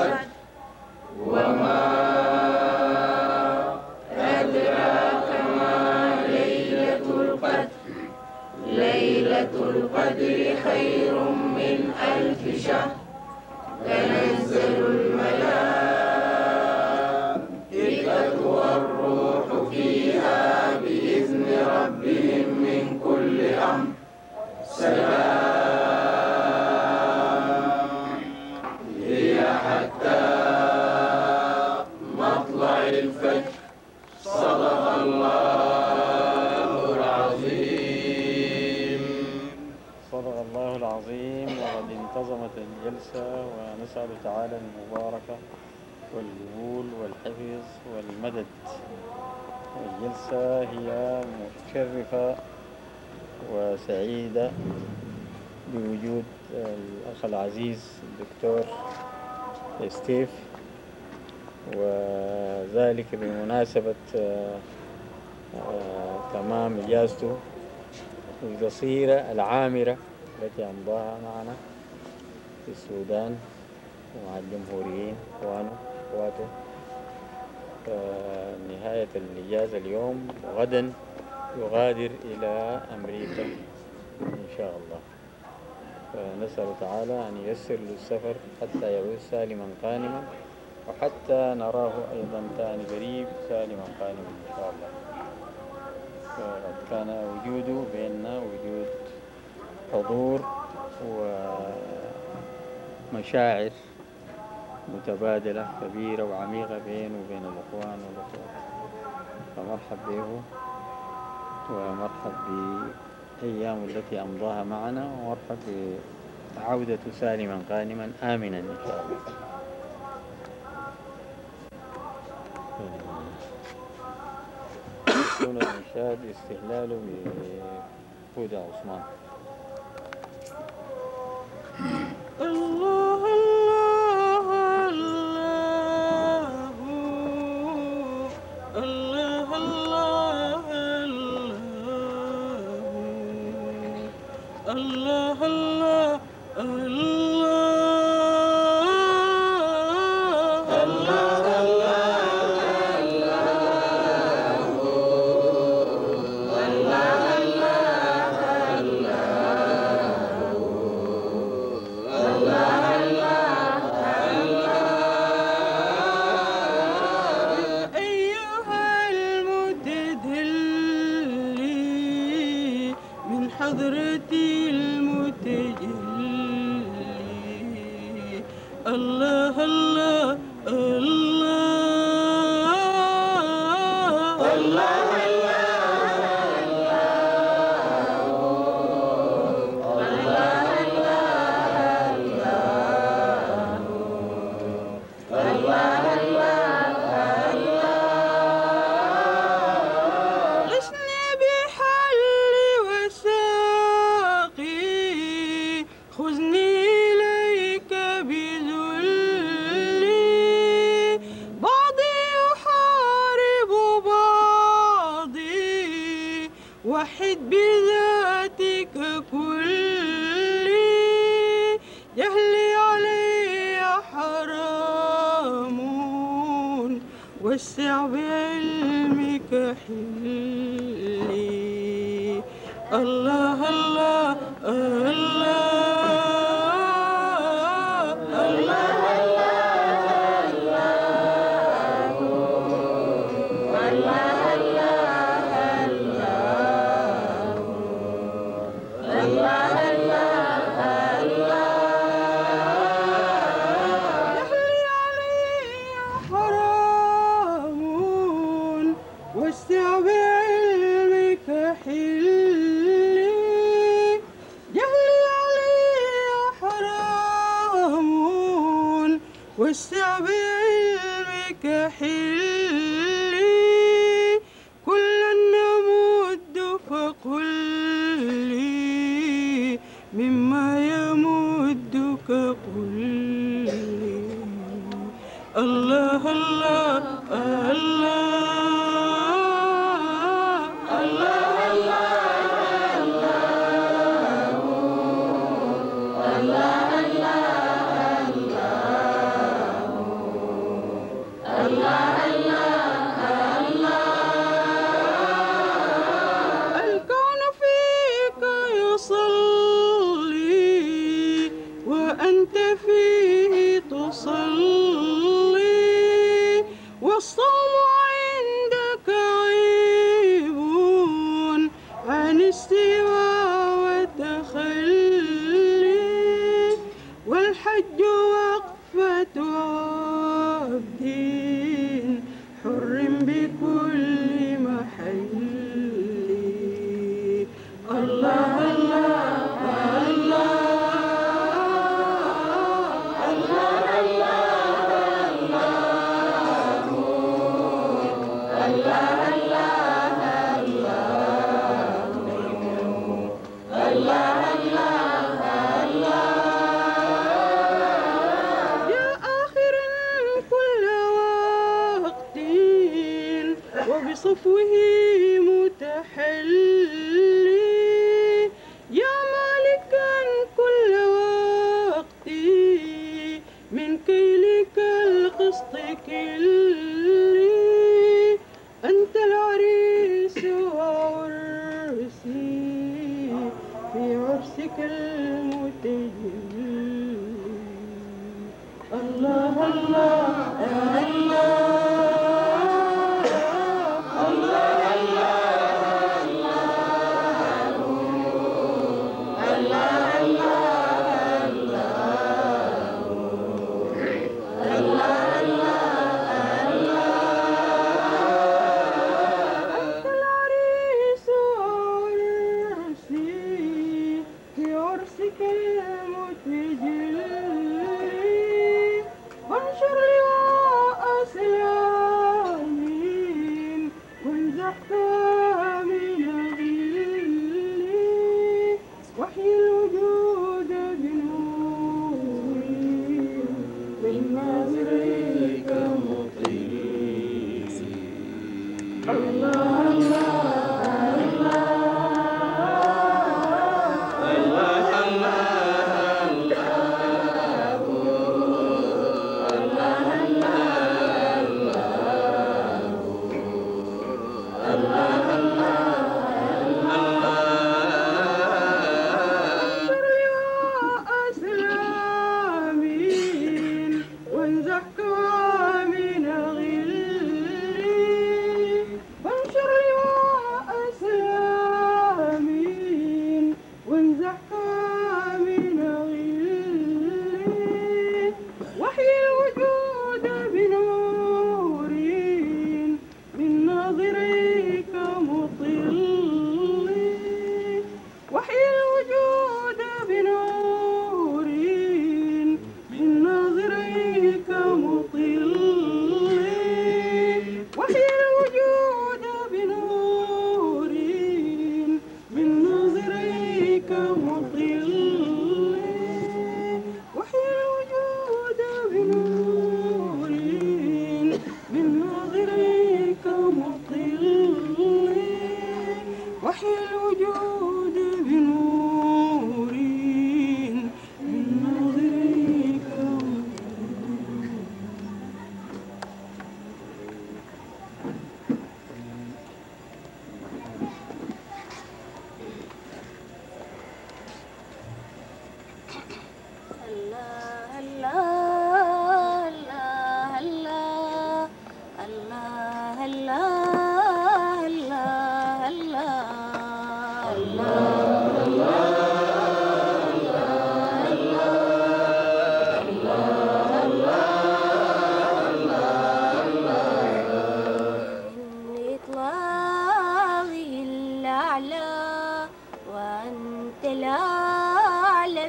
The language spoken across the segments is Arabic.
Aye. بوجود الأخ العزيز الدكتور ستيف وذلك بمناسبة آه، آه، تمام إجازته القصيرة العامرة التي أمضاها معنا في السودان ومع الجمهوريين إخوانه إخواته. نهاية الإجازة اليوم وغدا يغادر إلى أمريكا إن شاء الله. فنسأل تعالى أن ييسر له السفر حتى يعود سالما غانما وحتى نراه أيضا ثاني قريب سالما غانما إن شاء الله. فقد كان وجوده بيننا وجود حضور ومشاعر متبادلة كبيرة وعميقة بينه وبين الإخوان والأخوات. فمرحب به ومرحب بأيام التي أمضاها معنا ومرحب بعودة سالما غانما آمنا إن شاء الله. يكون الإنشاد استهلاله بهدى عثمان. حضرتي المتجلي. الله الله وسع بعلمك حلي. الله الله. الله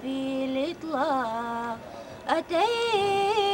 في الإطلاق أتيت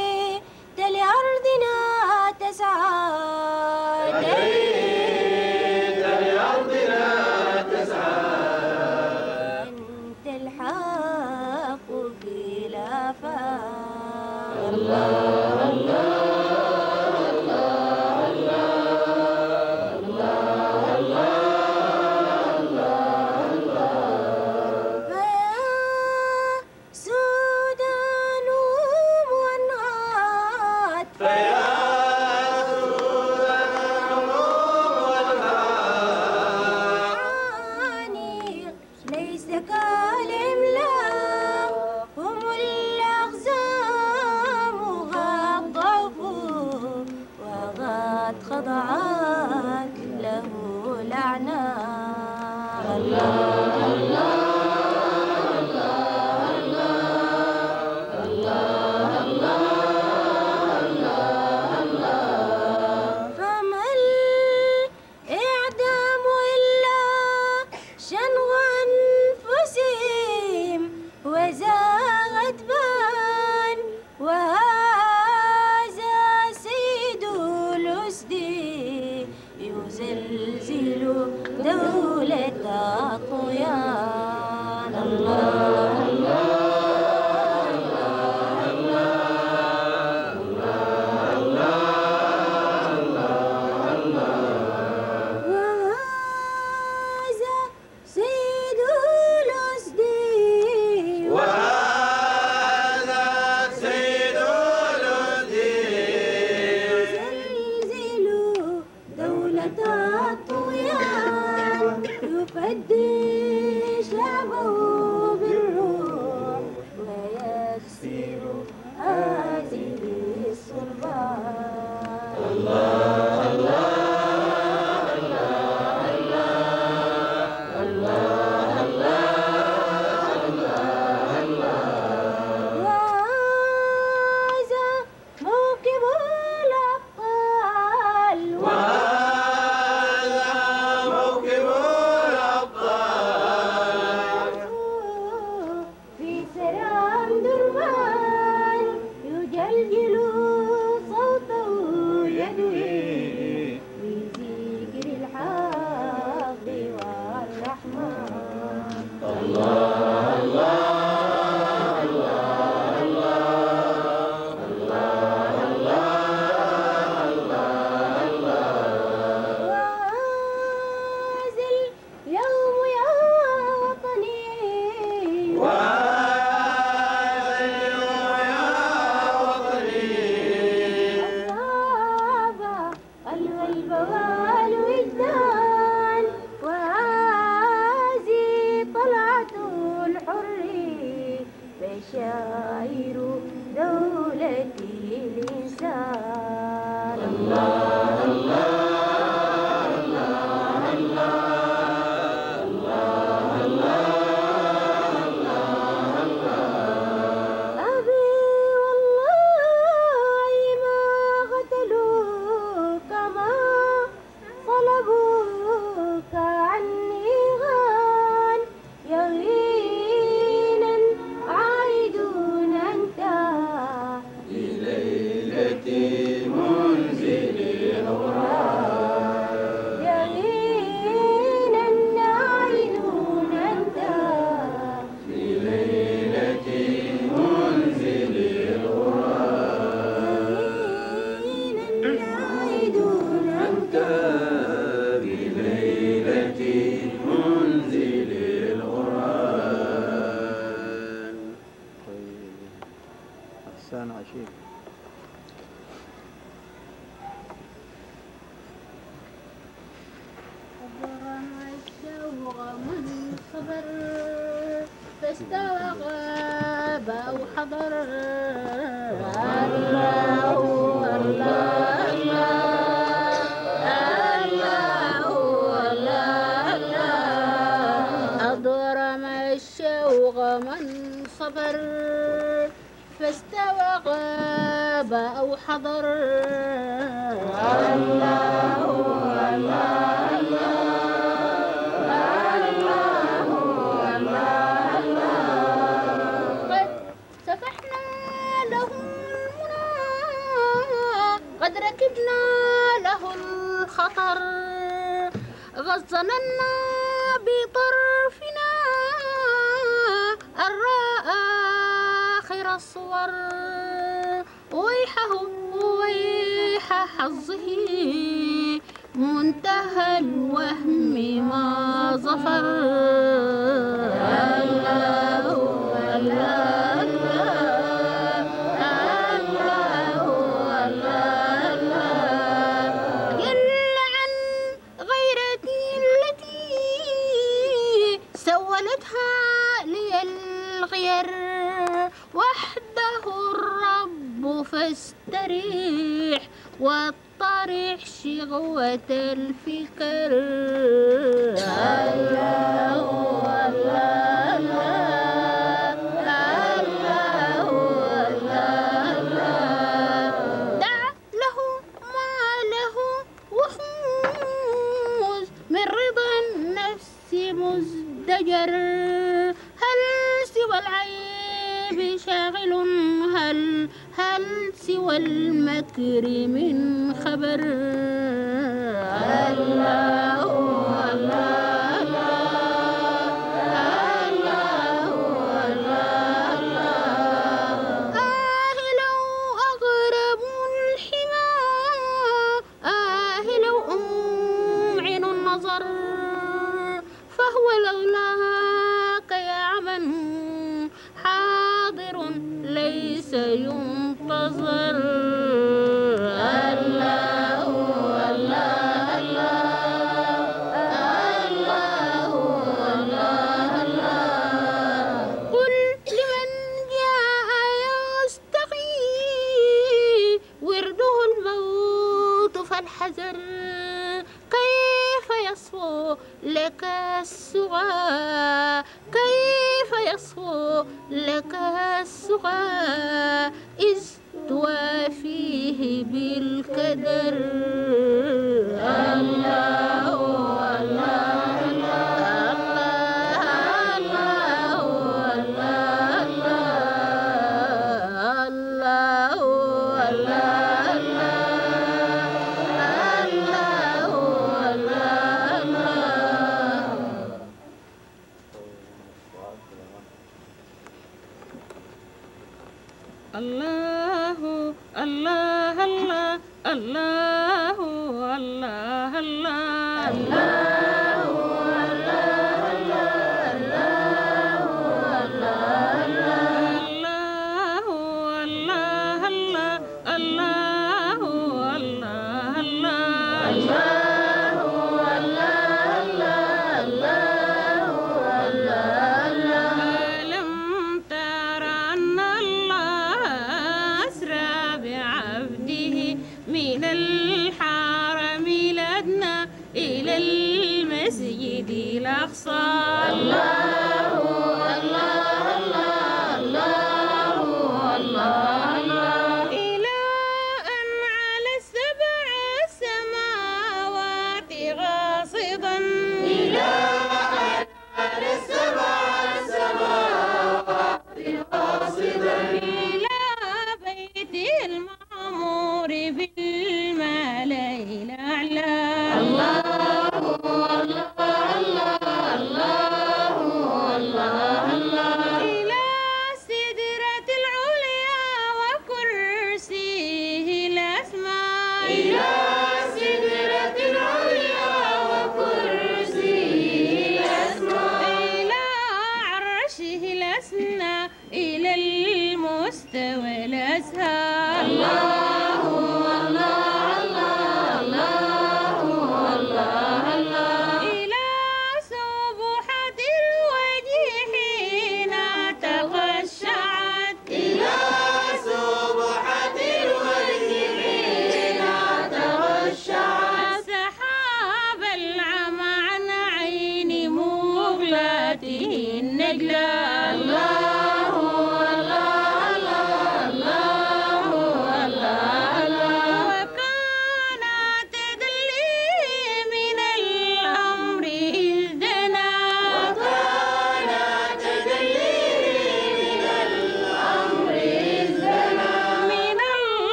Allah, Allah. Arrête فوق من صبر فاستوى غاب أو حضر. الله الله قد ركبنا له الخطر. غصنا النار الصور ويحه ويح حظه. منتهى الوهم ما ظفر. واستريح والطريح شغوة الفكر. الله الله. والمكر من خبر. الله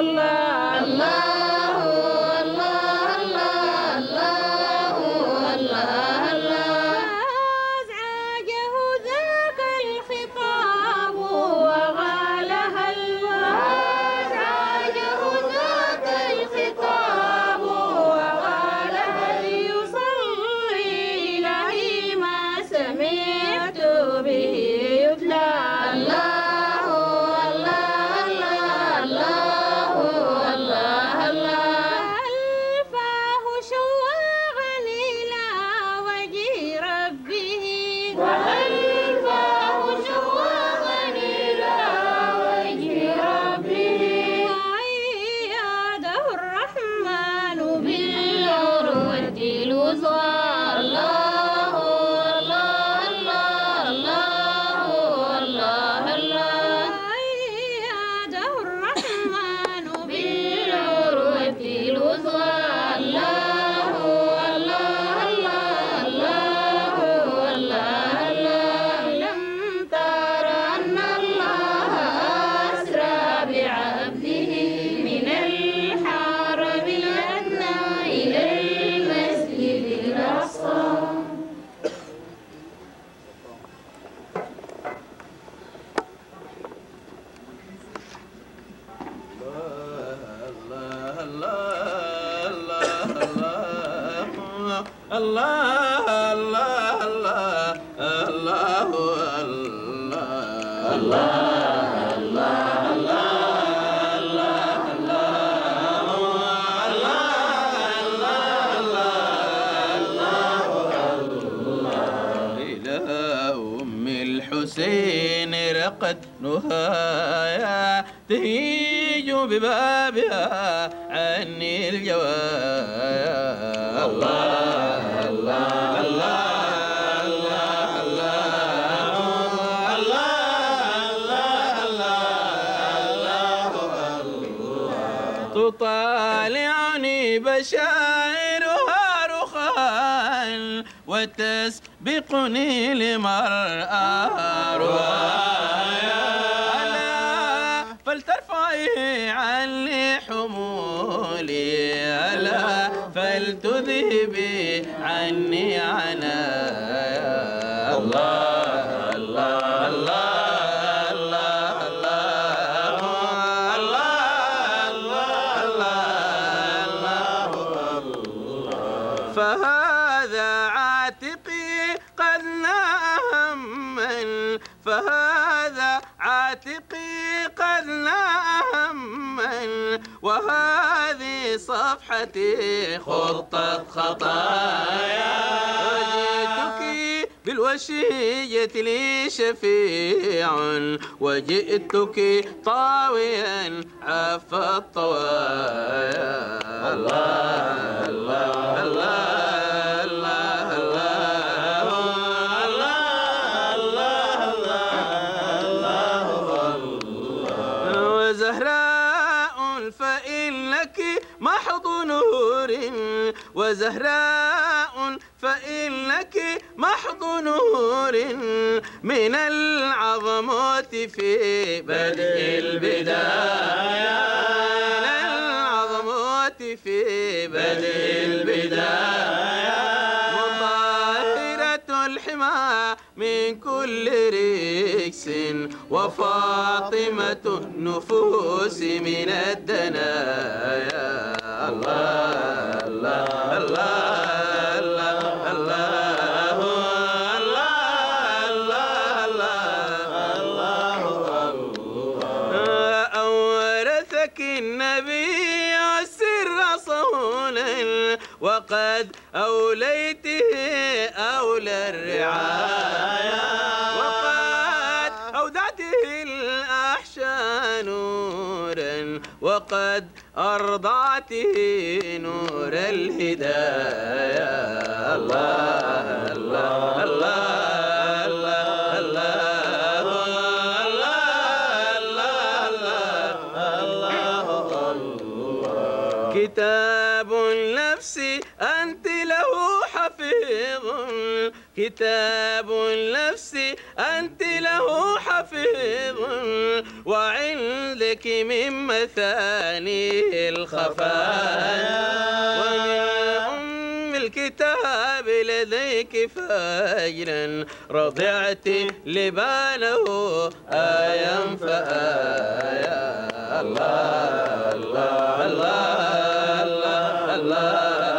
الله قتلها تهيج ببابها عني الجواب الله الله الله تطالعني بشائرها رخاء وتسبقني لمرأة. من فهذا عاتقي قد نام من وهذه صفحتي خطت خطايا. وجئتك بالوشية لي شفيع وجئتك طاويا عف الطوايا. الله. وزهراء فإنك محض نور من العظمات في بدء البداية. من العظمات في بدء البداية. مطهرة الحمى من كل ركس وفاطمة النفوس من الدنايا. الله. وقد أوليته أولى الرعايا وقد أودعته الأحشى نورا وقد أرضعته نور الهداية. الله الله الله كتاب النفس أنت له حفيظ. كتاب النفس وعندك من مثاني الخفايا الكتاب لديك فاجرا. رضعت لبانه آيا فآيا. الله الله الله الله الله خليلك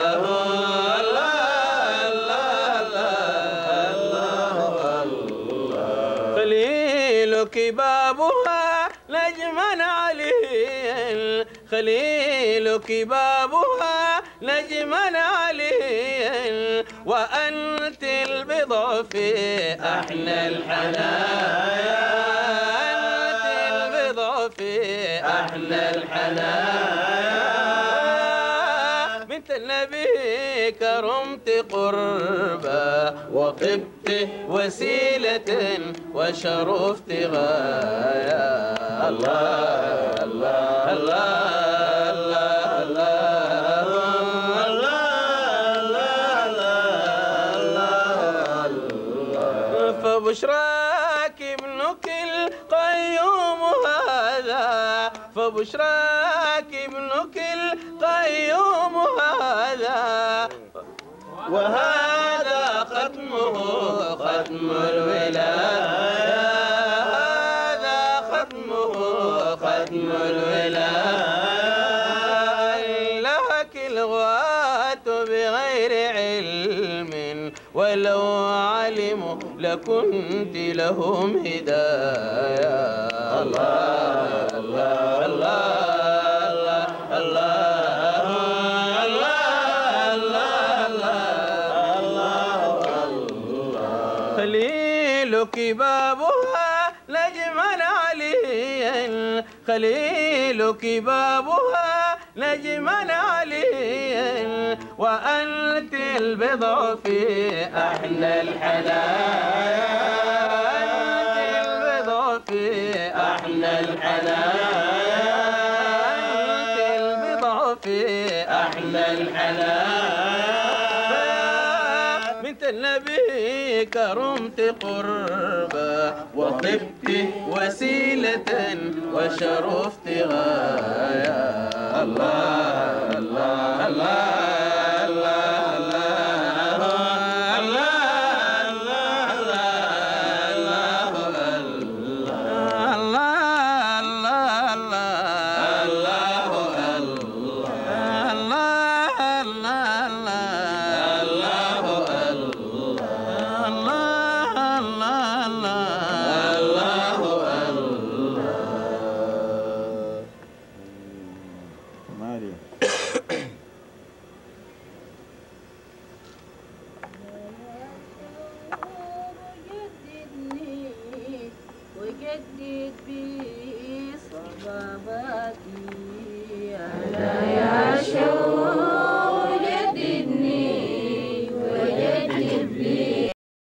خليلك بابها نجما عليا وأنت البضع في أحلى الحنايا. أنت البضع في أحلى الحنايا. بنت النبي كرمت قربا وطبت وسيلة وشرفت غاية الله الله الله الله. هذا فبشراك ابنك القيوم هذا. وهذا ختمه ختم الولاية. هذا ختمه ختم الولاية. لك الغاة بغير علم. ولو علموا لكنت لهم هداية الله الله الله خليلك بابها نجما عليا خليلك بابها نجما وأنت البضع في أحلى الحنايا أنت البضع في أحلى الحنايا أنت البضع في أحلى الحنايا بنت النبي كرمت قربا وطبت وسيلة وشرفت غاية. الله الله الله.